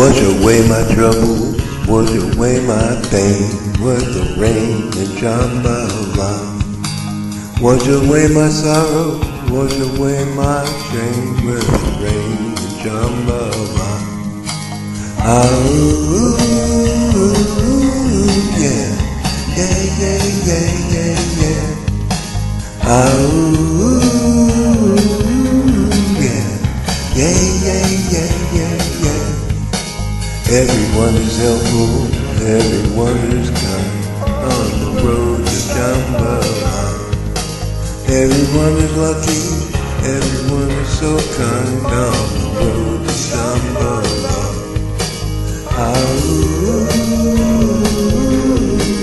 Wash away my trouble, wash away my pain with the rain and Shambala. Wash away my sorrow, wash away my shame with the rain and Shambala. Ah, oh, yeah, Everyone is helpful, everyone is kind on the road to Shambala. Everyone is lucky, everyone is so kind on the road to Shambala. Ah, oh,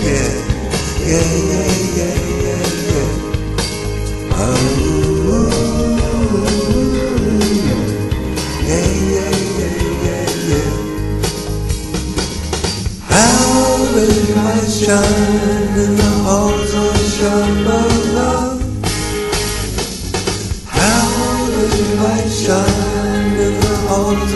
yeah, yeah, yeah, yeah, yeah, Shine in the halls shine in the halls?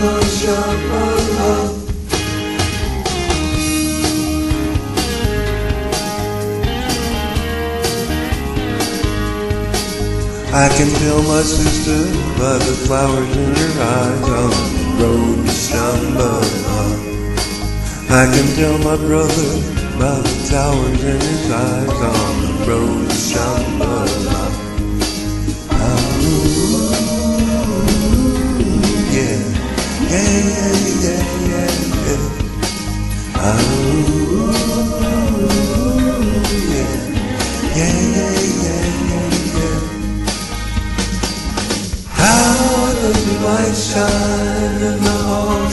I can tell my sister by the flowers in her eyes on the road to Shambala. I can tell my brother by the towers in his eyes on the road to Shambala. Oh, yeah, yeah, yeah, yeah, yeah, yeah. Oh, yeah, yeah, yeah, yeah, yeah, yeah. How does the light shine in the halls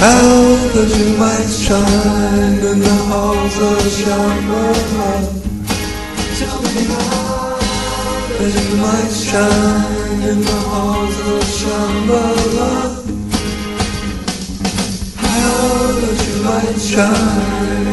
How does your light shine in the halls of Shambala? Tell me how does your light shine in the halls of Shambala? How does your light shine